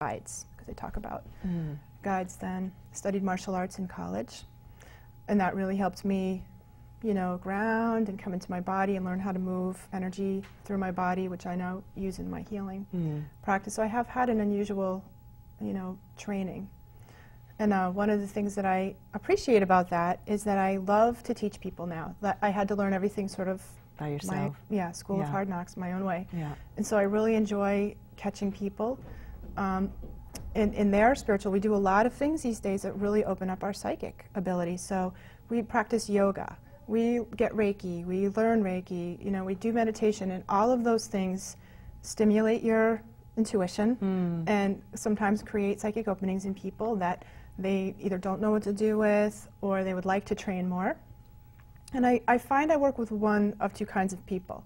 guides because they talk about mm. guides then. Studied martial arts in college, and that really helped me, you know, ground and come into my body and learn how to move energy through my body, which I now use in my healing mm. practice. So I have had an unusual, you know, training. And uh, one of the things that I appreciate about that is that I love to teach people now. That I had to learn everything sort of by yourself. My, yeah, School yeah. of Hard Knocks, my own way. Yeah. And so I really enjoy catching people. Um, in, in their spiritual, we do a lot of things these days that really open up our psychic ability. So we practice yoga, we get Reiki, we learn Reiki, you know, we do meditation, and all of those things stimulate your intuition mm. and sometimes create psychic openings in people that they either don't know what to do with or they would like to train more. And I, I find I work with one of two kinds of people.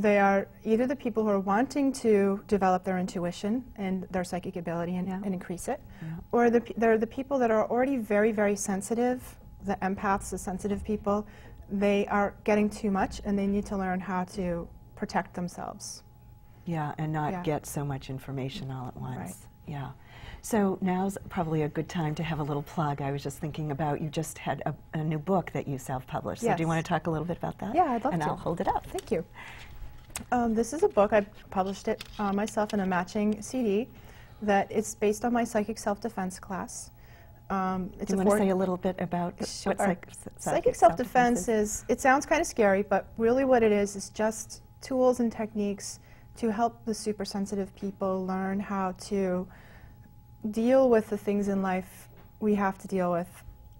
They are either the people who are wanting to develop their intuition and their psychic ability and, yeah. and increase it, yeah. or the, they're the people that are already very, very sensitive, the empaths, the sensitive people. They are getting too much and they need to learn how to protect themselves. Yeah, and not yeah. get so much information all at once. Right. Yeah. So now's probably a good time to have a little plug. I was just thinking about you just had a, a new book that you self-published. Yes. So do you want to talk a little bit about that? Yeah, I'd love and to. And I'll hold it up. Thank you. Um, this is a book. I published it uh, myself in a matching CD that is based on my psychic self-defense class. Um, Do you want to say a little bit about sure. what psych psychic self-defense is? It sounds kind of scary, but really what it is is just tools and techniques to help the super sensitive people learn how to deal with the things in life we have to deal with,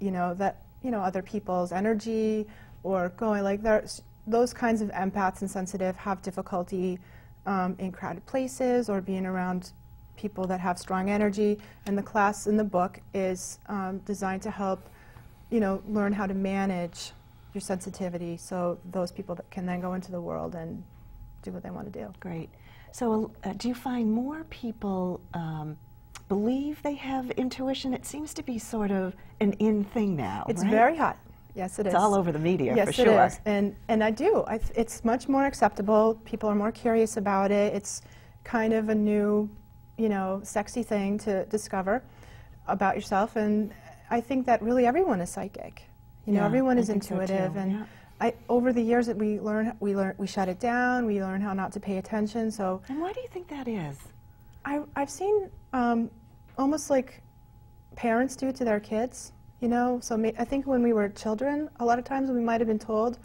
you know, that, you know, other people's energy or going like there's those kinds of empaths and sensitive have difficulty um, in crowded places or being around people that have strong energy. And the class in the book is um, designed to help, you know, learn how to manage your sensitivity so those people that can then go into the world and do what they want to do. Great. So uh, do you find more people um, believe they have intuition? It seems to be sort of an in thing now. It's right? very hot. Yes, it it's is. all over the media yes, for sure. Yes, it is. And, and I do. I it's much more acceptable. People are more curious about it. It's kind of a new, you know, sexy thing to discover about yourself. And I think that really everyone is psychic. You know, yeah, everyone I is intuitive. So and yeah. I, over the years that we learn, we learn, we shut it down. We learn how not to pay attention. So. And why do you think that is? I, I've seen um, almost like parents do to their kids, you know. So I think when we were children, a lot of times we might have been told,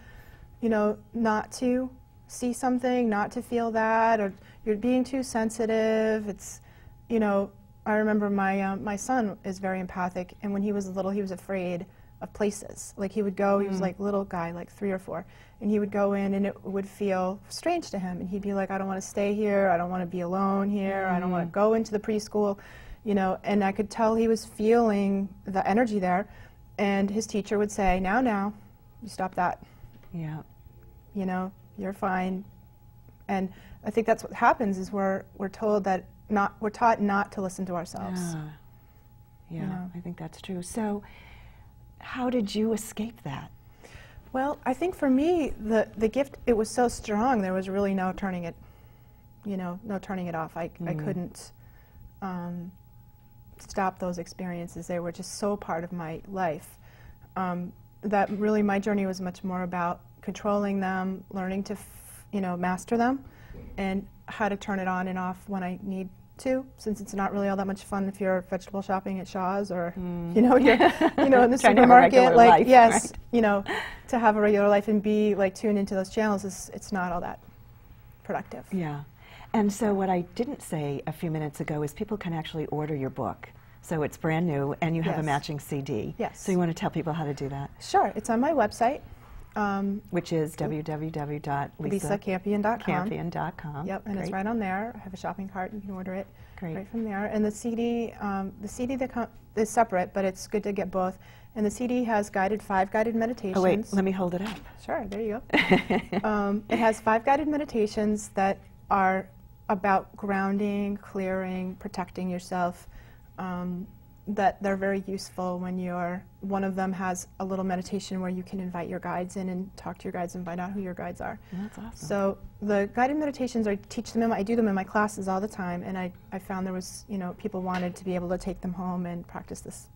you know, not to see something, not to feel that, or you're being too sensitive. It's, you know, I remember my um, my son is very empathic, and when he was little, he was afraid of places. Like he would go, he was mm. like little guy, like three or four, and he would go in, and it would feel strange to him, and he'd be like, I don't want to stay here, I don't want to be alone here, mm. I don't want to mm. go into the preschool you know, and I could tell he was feeling the energy there. And his teacher would say, now, now, you stop that. Yeah. You know, you're fine. And I think that's what happens is we're, we're told that not, we're taught not to listen to ourselves. Yeah, yeah you know? I think that's true. So how did you escape that? Well, I think for me, the, the gift, it was so strong, there was really no turning it, you know, no turning it off. I, mm. I couldn't, um, stop those experiences. They were just so part of my life um, that really my journey was much more about controlling them, learning to, you know, master them, and how to turn it on and off when I need to, since it's not really all that much fun if you're vegetable shopping at Shaw's or mm. you know you're you know in the supermarket. Like life, yes, right? you know, to have a regular life and be like tuned into those channels is it's not all that productive. Yeah. And so what I didn't say a few minutes ago is people can actually order your book. So it's brand new, and you have yes. a matching CD. Yes. So you want to tell people how to do that? Sure. It's on my website. Um, Which is www.lisacampion.com. Campion.com. Yep, and Great. it's right on there. I have a shopping cart. You can order it Great. right from there. And the CD, um, the CD that is separate, but it's good to get both. And the CD has guided five guided meditations. Oh wait, let me hold it up. Sure, there you go. um, it has five guided meditations that are about grounding, clearing, protecting yourself, um, that they're very useful when you're one of them has a little meditation where you can invite your guides in and talk to your guides and find out who your guides are. That's awesome. So the guided meditations I teach them in my, I do them in my classes all the time and I, I found there was you know people wanted to be able to take them home and practice this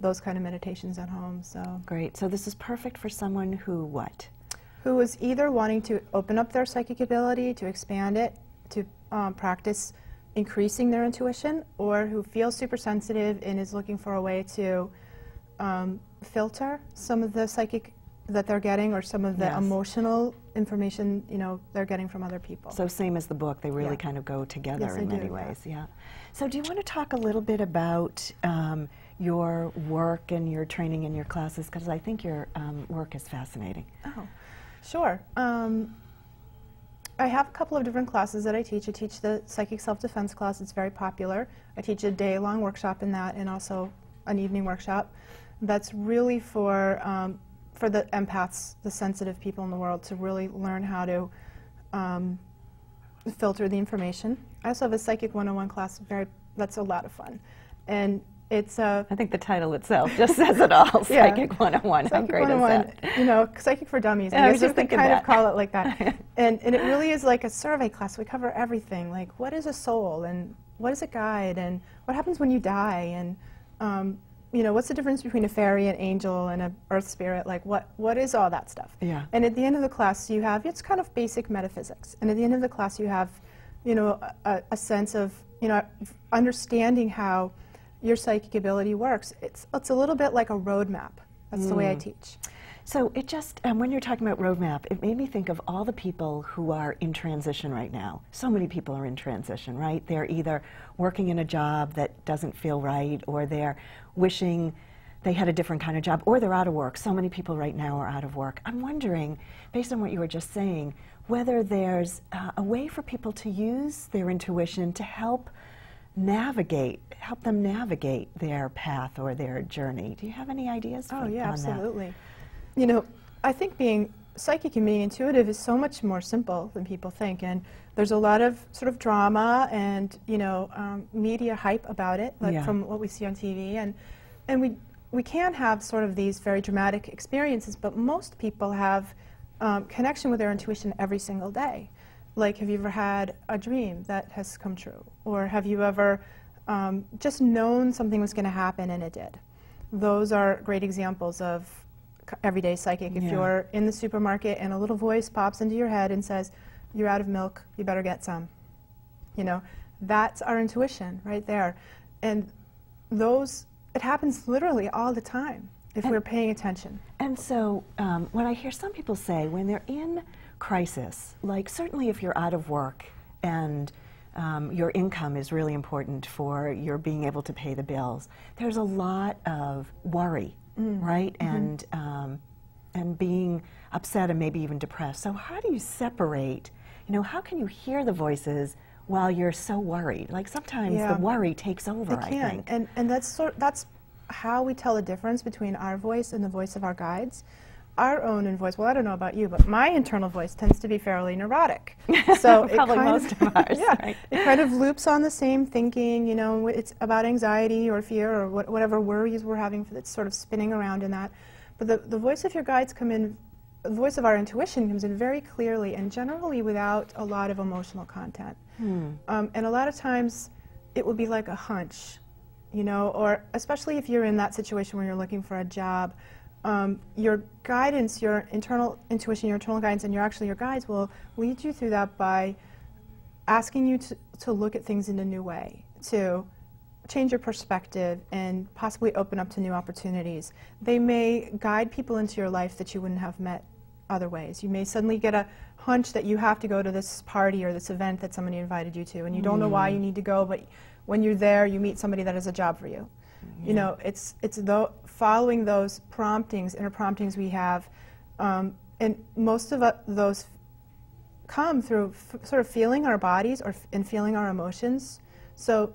those kind of meditations at home. So great. So this is perfect for someone who what? Who is either wanting to open up their psychic ability, to expand it, to um, practice increasing their intuition, or who feels super sensitive and is looking for a way to um, filter some of the psychic that they're getting or some of the yes. emotional information you know they're getting from other people. So same as the book, they really Yeah. kind of go together Yes, in many do, yeah. ways. Yeah. So do you want to talk a little bit about um, your work and your training and your classes? Because I think your um, work is fascinating. Oh, sure. Um, I have a couple of different classes that I teach. I teach the psychic self-defense class. It's very popular. I teach a day-long workshop in that, and also an evening workshop. That's really for um, for the empaths, the sensitive people in the world, to really learn how to um, filter the information. I also have a psychic 101 class. Very, that's a lot of fun, and it's a I think the title itself just says it all. Yeah. Psychic 101. How Psychic great 101, is that? you know, Psychic for Dummies. Yeah, I I was just thinking kind that. of call it like that. and, and it really is like a survey class. We cover everything, like what is a soul and what is a guide and what happens when you die and, um, you know, what's the difference between a fairy, an angel, and a earth spirit? Like what, what is all that stuff? Yeah. And at the end of the class, you have, it's kind of basic metaphysics. And at the end of the class, you have, you know, a, a sense of, you know, understanding how your psychic ability works. It's, it's a little bit like a roadmap. That's the way I teach. So it just, um, when you're talking about roadmap, it made me think of all the people who are in transition right now. So many people are in transition, right? They're either working in a job that doesn't feel right, or they're wishing they had a different kind of job, or they're out of work. So many people right now are out of work. I'm wondering, based on what you were just saying, whether there's uh, a way for people to use their intuition to help navigate, help them navigate their path or their journey. Do you have any ideas Oh, for- yeah, on that? absolutely. You know, I think being psychic and being intuitive is so much more simple than people think. And there's a lot of sort of drama and, you know, um, media hype about it, like Yeah. from what we see on TV. And, and we, we can have sort of these very dramatic experiences, but most people have um, connection with their intuition every single day. Like, have you ever had a dream that has come true? Or have you ever um, just known something was going to happen and it did? Those are great examples of everyday psychic. If Yeah. you're in the supermarket and a little voice pops into your head and says, You're out of milk, you better get some. You know, that's our intuition right there. And those, it happens literally all the time if And- we're paying attention. And so, um, when I hear some people say when they're in crisis, like certainly if you're out of work and um, your income is really important for your being able to pay the bills, there's a lot of worry, right? And um, and being upset and maybe even depressed. So how do you separate? You know, how can you hear the voices while you're so worried? Like sometimes Yeah. the worry takes over. It I can, think. and and that's sort that's how we tell the difference between our voice and the voice of our guides. Our own voice. Well, I don't know about you, but my internal voice tends to be fairly neurotic. So it Probably kind most of ours, yeah, right? it kind of loops on the same thinking. You know, it's about anxiety or fear or what, whatever worries we're having. That's sort of spinning around in that. But the the voice of your guides come in. The voice of our intuition comes in very clearly and generally without a lot of emotional content. Hmm. Um, and a lot of times it will be like a hunch, you know, or especially if you're in that situation where you're looking for a job, um, your guidance, your internal intuition, your internal guidance, and your actually your guides will lead you through that by asking you to, to look at things in a new way, to change your perspective and possibly open up to new opportunities. They may guide people into your life that you wouldn't have met other ways. You may suddenly get a hunch that you have to go to this party or this event that somebody invited you to, and you don't know why you need to go, but when you're there, you meet somebody that has a job for you. You know, it's it's tho- following those promptings, inner promptings we have, um, and most of uh, those come through f- sort of feeling our bodies or f- and feeling our emotions. So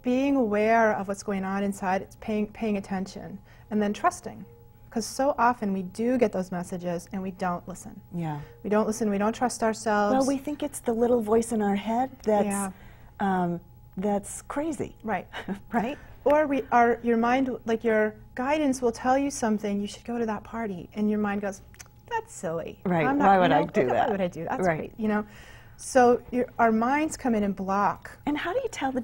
being aware of what's going on inside, it's paying, paying attention, and then trusting. Because so often we do get those messages and we don't listen. Yeah. We don't listen, we don't trust ourselves. Well, we think it's the little voice in our head that's Yeah. um, that's crazy, Right. right? Or we, our, your mind, like your guidance will tell you something, you should go to that party. And your mind goes, that's silly. Right, I'm why you would I know, do Why that?" would I do that? That's Right. great. You know, so your, our minds come in and block And how do you tell the